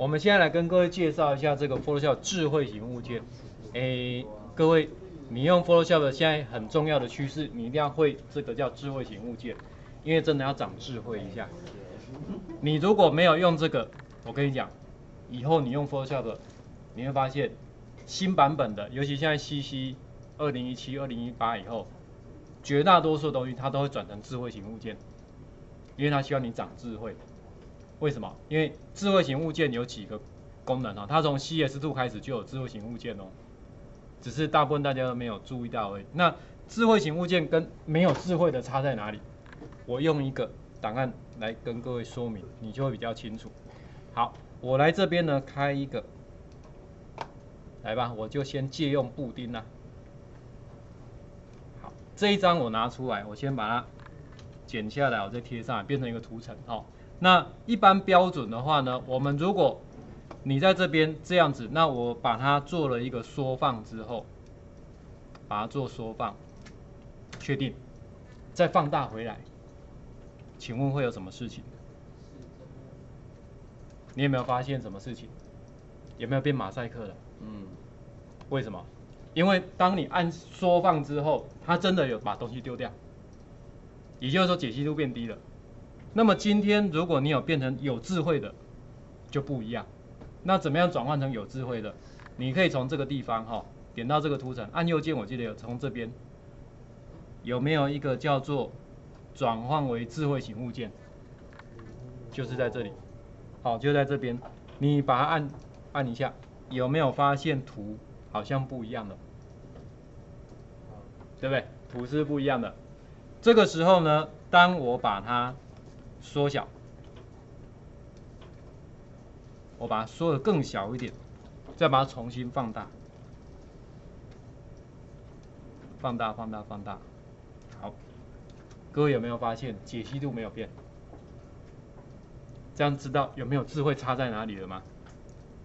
我们现在来跟各位介绍一下这个 Photoshop 智慧型物件。诶，各位，你用 Photoshop 现在很重要的趋势，你一定要会这个叫智慧型物件，因为真的要长智慧一下。你如果没有用这个，我跟你讲，以后你用 Photoshop，你会发现新版本的，尤其现在 CC 二零一七、二零一八以后，绝大多数东西它都会转成智慧型物件，因为它需要你长智慧。为什么？因为智慧型物件有几个功能啊？它从 CS2 开始就有智慧型物件哦，只是大部分大家都没有注意到而已。那智慧型物件跟没有智慧的差在哪里？我用一个档案来跟各位说明，你就会比较清楚。好，我来这边呢开一个，来吧，我就先借用布丁啦。好，这一张我拿出来，我先把它剪下来，我再贴上来，变成一个图层哦。那一般标准的话呢，我们如果你在这边这样子，那我把它做了一个缩放之后，把它做缩放，确定，再放大回来，请问会有什么事情？你有没有发现什么事情？有没有变马赛克了？嗯，为什么？因为当你按缩放之后，它真的有把东西丢掉，也就是说解析度变低了。那么今天如果你有变成有智慧的，就不一样。那怎么样转换成有智慧的？你可以从这个地方哈，点到这个图层，按右键，我记得有从这边有没有一个叫做转换为智慧型物件？就是在这里，好，就在这边，你把它按按一下，有没有发现图好像不一样了？对不对？图是不一样的。这个时候呢，当我把它缩小，我把它缩的更小一点，再把它重新放大，放大，放大，放大。好，各位有没有发现解析度没有变？这样知道有没有智慧差在哪里了吗？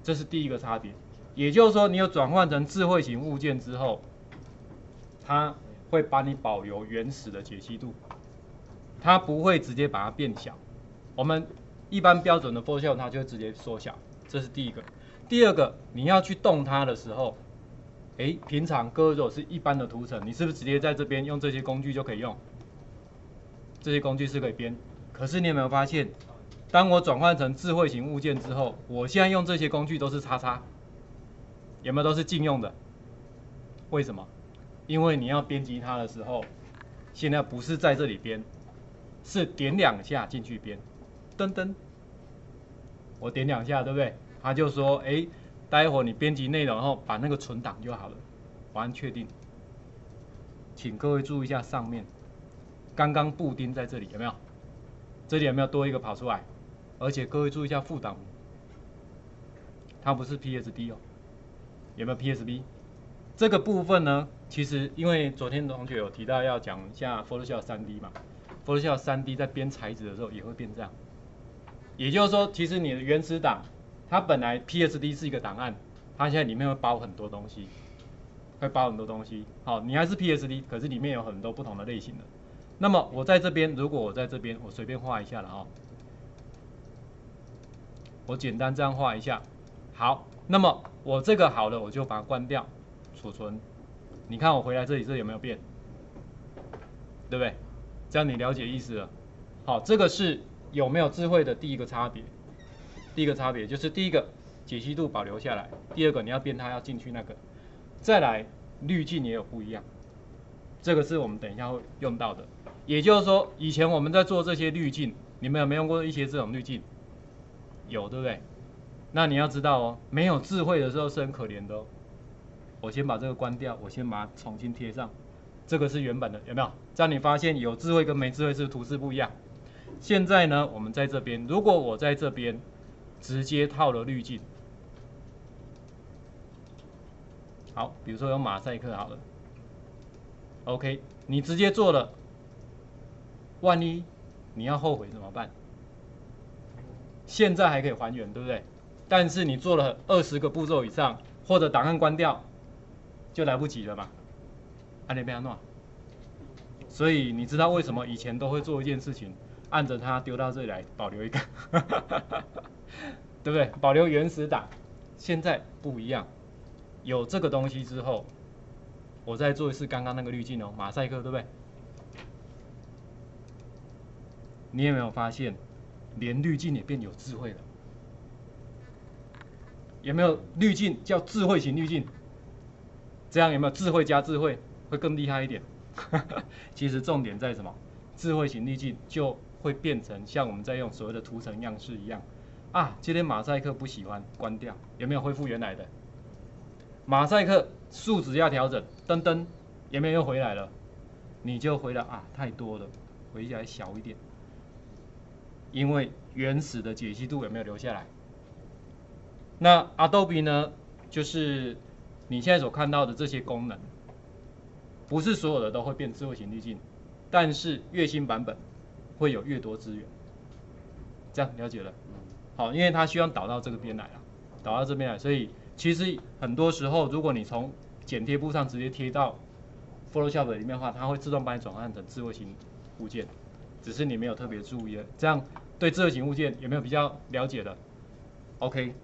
这是第一个差别。也就是说，你有转换成智慧型物件之后，它会帮你保留原始的解析度。它不会直接把它变小，我们一般标准的 Photoshop 它就会直接缩小，这是第一个。第二个，你要去动它的时候，哎，平常割肉是一般的图层，你是不是直接在这边用这些工具就可以用？这些工具是可以编。可是你有没有发现，当我转换成智慧型物件之后，我现在用这些工具都是叉叉，有没有都是禁用的？为什么？因为你要编辑它的时候，现在不是在这里编。是点两下进去编，噔噔，我点两下，对不对？他就说，哎，待会你编辑内容，后把那个存档就好了。我按确定，请各位注意一下上面，刚刚布丁在这里有没有？这里有没有多一个跑出来？而且各位注意一下副档，它不是 PSD 哦，有没有 PSB？这个部分呢，其实因为昨天同学有提到要讲一下 Photoshop 3D 嘛。Photoshop 3D 在编材质的时候也会变这样，也就是说，其实你的原始档，它本来 PSD 是一个档案，它现在里面会包很多东西，会包很多东西。好，你还是 PSD，可是里面有很多不同的类型的。那么我在这边，如果我在这边，我随便画一下了啊，我简单这样画一下。好，那么我这个好了，我就把它关掉，储存。你看我回来这里，这有没有变？对不对？这样你了解意思了，好，这个是有没有智慧的第一个差别。第一个差别就是第一个解析度保留下来，第二个你要变它要进去那个，再来滤镜也有不一样，这个是我们等一下会用到的。也就是说，以前我们在做这些滤镜，你们有没有用过一些这种滤镜？有，对不对？那你要知道哦，没有智慧的时候是很可怜的哦。我先把这个关掉，我先把它重新贴上。这个是原本的，有没有？这样你发现有智慧跟没智慧是图示不一样。现在呢，我们在这边，如果我在这边直接套了滤镜，好，比如说有马赛克好了，OK，你直接做了，万一你要后悔怎么办？现在还可以还原，对不对？但是你做了二十个步骤以上，或者档案关掉，就来不及了嘛。按那边弄，所以你知道为什么以前都会做一件事情，按着它丢到这里来保留一个，对不对？保留原始档。现在不一样，有这个东西之后，我再做一次刚刚那个滤镜哦，马赛克，对不对？你有没有发现，连滤镜也变有智慧了？有没有滤镜叫智慧型滤镜？这样有没有智慧加智慧会更厉害一点？其实重点在什么？智慧型滤镜就会变成像我们在用所谓的图层样式一样啊。今天马赛克不喜欢，关掉，有没有恢复原来的？马赛克数值要调整，噔噔，有没有又回来了？你就回来啊，太多了，回来小一点。因为原始的解析度有没有留下来？那 Adobe 呢，就是你现在所看到的这些功能，不是所有的都会变智慧型滤镜，但是越新版本会有越多资源。这样了解了？好，因为它需要导到这个边来了，导到这边来，所以其实很多时候，如果你从剪贴簿上直接贴到 Photoshop 里面的话，它会自动帮你转换成智慧型物件，只是你没有特别注意。这样。对智慧型物件有没有比较了解的？OK。